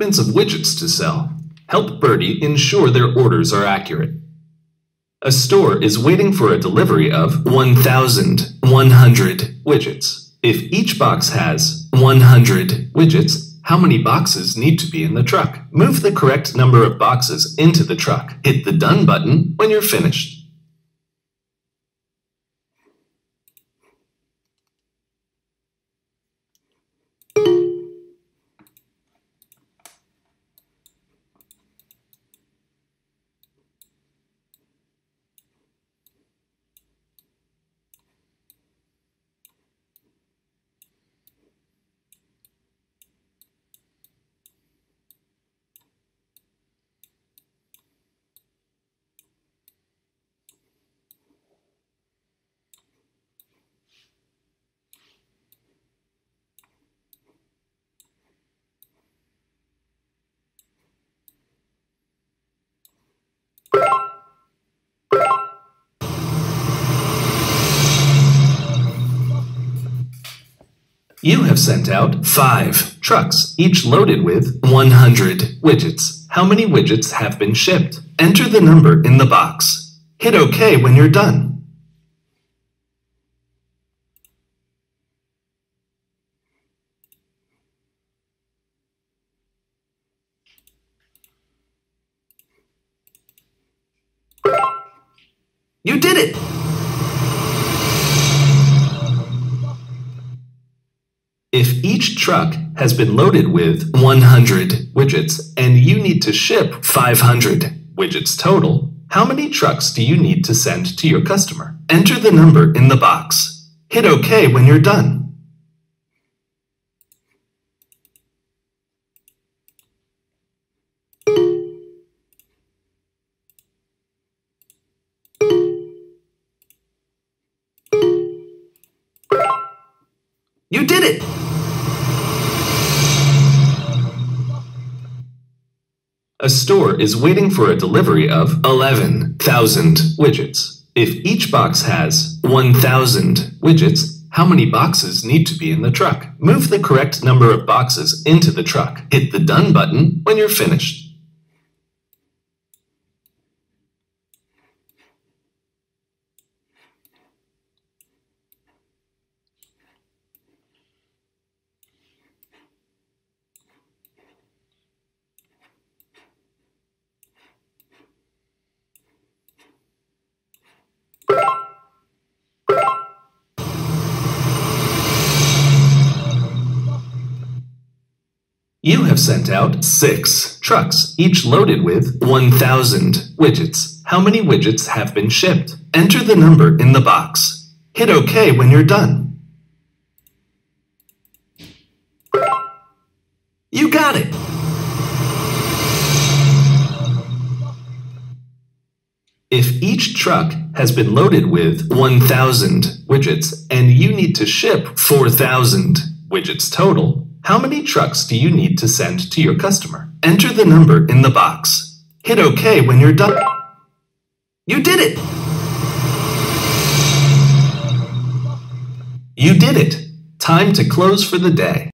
Of widgets to sell. Help Birdee ensure their orders are accurate. A store is waiting for a delivery of 1,100 widgets. If each box has 100 widgets, how many boxes need to be in the truck? Move the correct number of boxes into the truck. Hit the Done button when you're finished. You have sent out five trucks, each loaded with 100 widgets. How many widgets have been shipped? Enter the number in the box. Hit OK when you're done. You did it! If each truck has been loaded with 100 widgets and you need to ship 500 widgets total, how many trucks do you need to send to your customer? Enter the number in the box. Hit OK when you're done. You did it! A store is waiting for a delivery of 11,000 widgets. If each box has 1,000 widgets, how many boxes need to be in the truck? Move the correct number of boxes into the truck. Hit the Done button when you're finished. You have sent out six trucks, each loaded with 1,000 widgets. How many widgets have been shipped? Enter the number in the box. Hit OK when you're done. You got it! If each truck has been loaded with 1,000 widgets and you need to ship 4,000 widgets total, how many trucks do you need to send to your customer? Enter the number in the box. Hit OK when you're done. You did it! You did it! Time to close for the day.